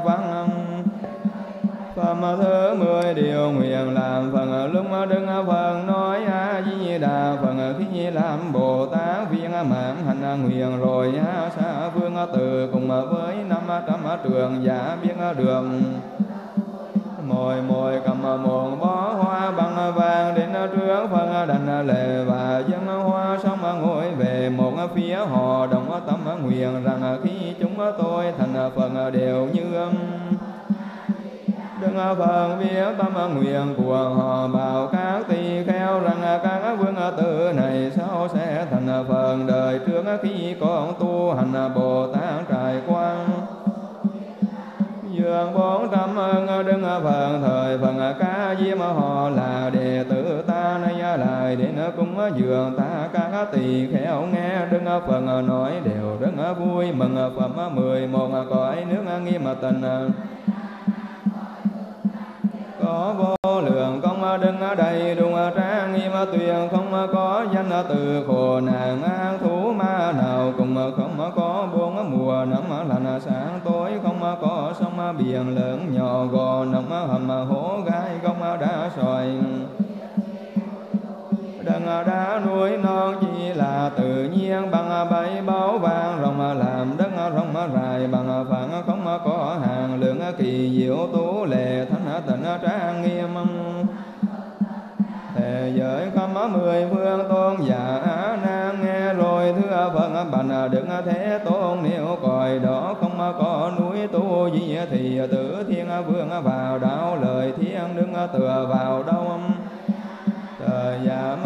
văn Phẩm thứ mười điều nguyện làm phần lúc đứng phần nói A Di Đà phần khi làm Bồ Tát viên mạng hành nguyện rồi xa vương từ cùng với năm trăm trường giả biết đường, mồi mồi cầm một bó hoa bằng vàng đến trước phần đành lệ và dân hoa ngồi về một phía, họ đồng tâm nguyện rằng khi chúng tôi thành phần đều như âm Đức Phật biết tâm nguyện của họ, bảo các tỳ kheo rằng các vương tử này sau sẽ thành phần đời trước khi còn tu hành Bồ Tát trải quang chương bốn trăm ân đức phật thời, phần ca diêm họ là đệ tử ta nay lại. Đến cúng dường ta các tỳ khéo nghe đức phần nói đều rất vui. Mừng phẩm mười, một cõi nước nghiêm tình có vô lượng công đức đây đừng đá núi non chỉ là tự nhiên, bằng bảy báo vàng rồng làm đất rồng rài bằng phản không có hàng lượng kỳ diệu tú lệ thánh tịnh trang nghiêm. Thế giới không mười phương tôn giả nan, nghe rồi thưa phật bạch đừng thế tôn, nếu còi đó không có núi tu gì thì tử thiên vương vào đạo lời thiên đứng tựa vào đâu thời giảm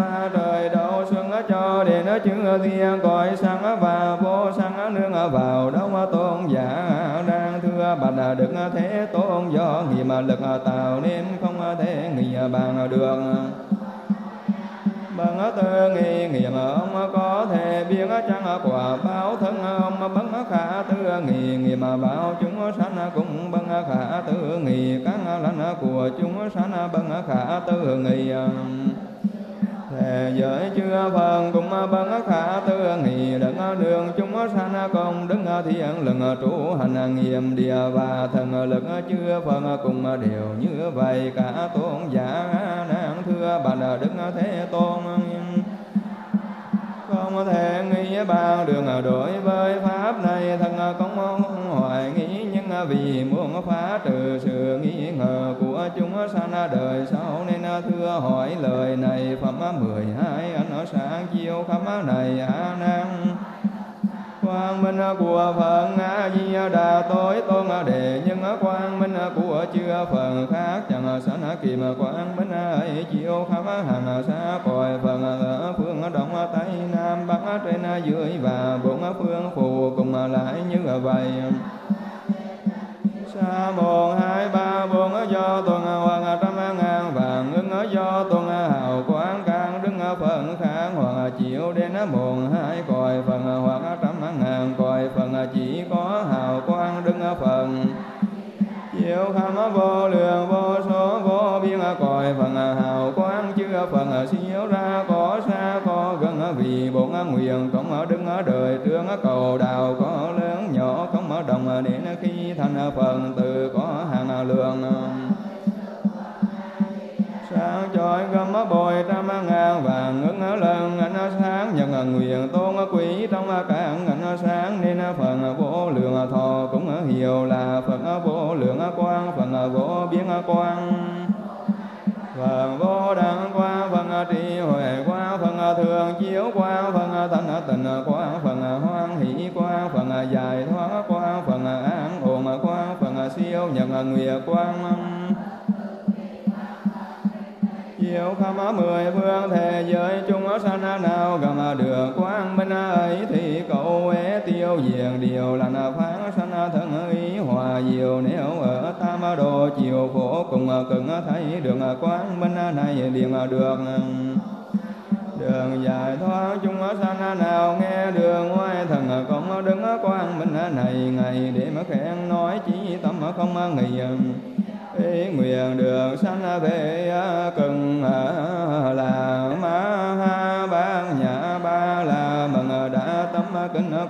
chữ thiên cõi sanh và vô sanh nương vào. Đông tôn giả đang thưa bạch được thế tôn do nghiệp lực tạo nên không thể nghĩ bằng được. Bằng tư nghi nghiệm ông có thể biết chăng quả báo thân ông bằng khả tư nghị nghiệm báo chúng sanh cũng bằng khả tư nghị các lãnh của chúng sanh bằng khả tư nghị thề giới chưa phần cũng bất khả tư nghị đấng đường chúng sanh công đức thiện lực trụ hành nghiệm địa và thần lực chưa phần cùng đều như vậy, cả tôn giả năng thưa bạch đức thế tôn. Không thể nghĩ bao đường đối với pháp này, thần công hoài nghĩ vì muốn phá trừ sự nghi ngờ của chúng sanh đời sau, nên thưa hỏi lời này phẩm mười hai ánh sáng chiếu khắp này. A nan, quang minh của phật a di đà tối tôn đề nhưng quang minh của chưa phần khác chẳng sanh kìm quang minh ấy chiếu khắp hàng xa, cõi phần ở phương đông tây nam bắc trên dưới và bốn phương phù cùng lại như vậy sa môn hai ba bốn do tuần à, hoàng à, trăm ngàn vàng ứng do tuần à, hào quán can đứng phần kháng, hoàng chiếu đến môn hai còi phần hoặc trăm ngàn còi phần từ có hàng lượng sáng chói gấm bồi trăm ngàn vàng ngưng lần ánh sáng nhận nguyện, tôn quý trong cảng ánh sáng, nên phần vô lượng thọ, cũng hiểu là phần vô lượng quang, phần vô biến quang. Phần vô đẳng ế điều là phán sanh thân ý hòa diệu. Nếu ở tam đồ, chiều khổ cùng cần thấy đường quán minh này liền được. Đường giải thoát chúng sanh nào nghe đường ngoài thần cũng đứng quang minh này, ngày để mà khen nói chỉ tâm không nghỉ. Ý nguyện được sanh về cần là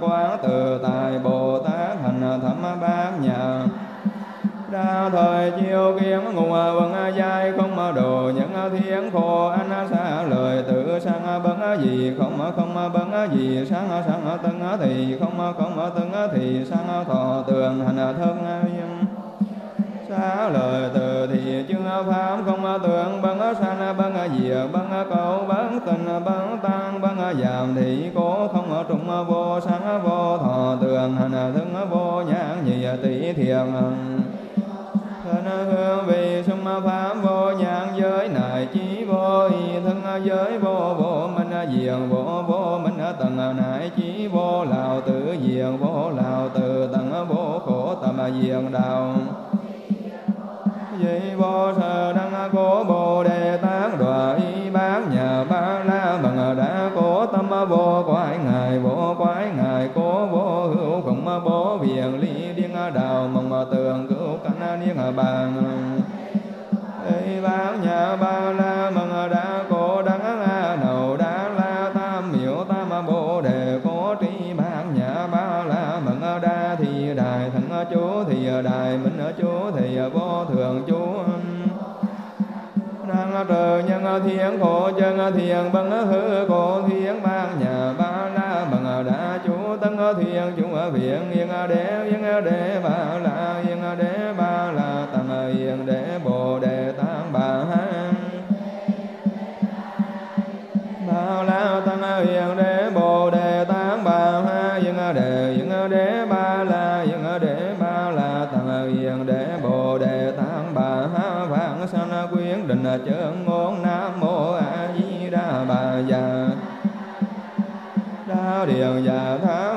quán từ tài bồ tát hành thẩm bát nhà thời chiêu kiến ngụ vân giai không đồ những thiên khổ anh xa lời tự sang bấn gì, không không bấn gì, sáng sáng tân thì không không tân thì sang thọ tường hành thân xá lời từ thì chưa pháp không tưởng bấn sanh bấn diệt bấn cầu bấn tình bấn tăng bấn giảm thì cố không trung vô sáng vô thọ tường hành thân vô nhãn nhị tỷ thiền thân hương vị sum pháp vô nhãn giới này chí vô y thân giới vô vô minh diện vô vô minh tầng nại chí vô lào tử diện vô lào tử tầng vô khổ tâm diện đạo vô sơ trợ nhân thiên khổ, chân thiên bằng hư cổ thiên ban nhà ba la bằng đã chú, tân thiên chúng viện yên đế yên đế và la yên đế nhất quyến định ờ, chơn ngôn, nam mô a di đà bà già. Đa điều già tháng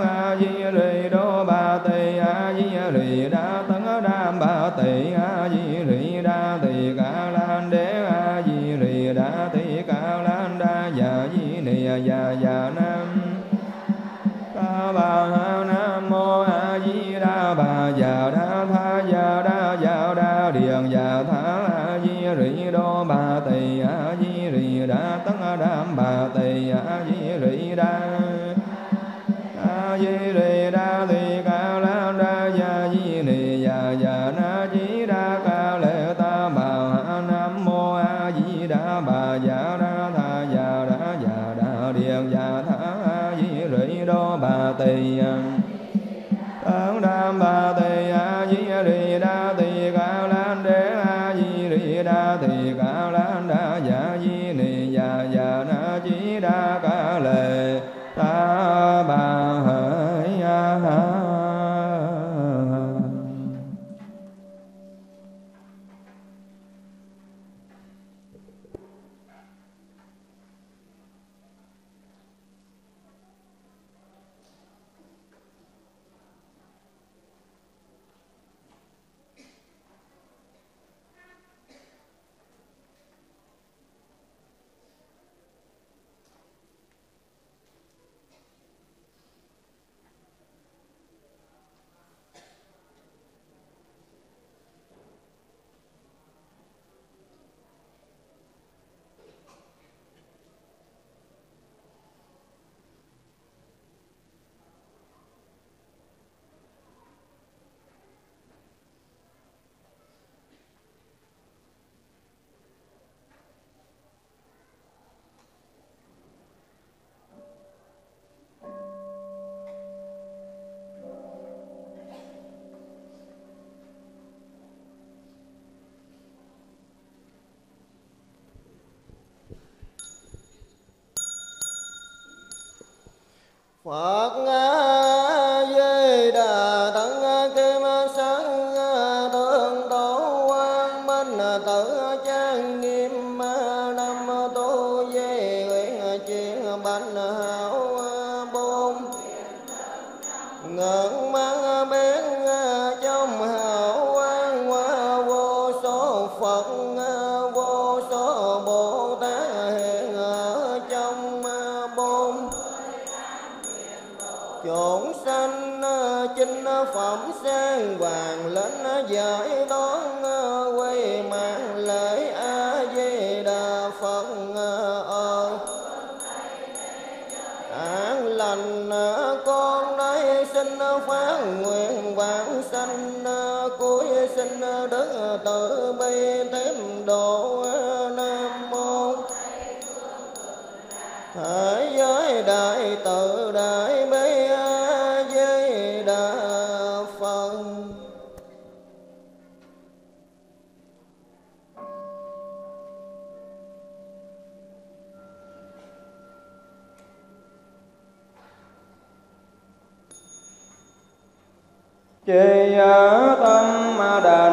nì na di đa ca lệ ta bà ha nam mô a di đà bà già đa tha già đa già đa điện già tha a di rì đô bà tỳ Tấn đam bà tỳ a di rì đa tỳ ca lan đế a di rì đa tỳ ca lan đa già di ni già già na di đa ca Phật A Di Đà Tấn Kim Sáng Tương Tổ Quang Minh Tự Trang Nghiêm Nam Tu Di Nguyện Chuyển Bạch Hảo Bôn. Ngưỡng mang biến trong hảo quang qua vô số Phật chốn sanh ờ, chinh ờ, phẩm sang vàng lên ờ, giải đón quay mạng lễ a di đà phật ơn an lành con đây xin phát nguyện vãng sanh cuối sinh xin đức tự bi thêm độ nam mô. Thế giới đại tự đại chê tâm đà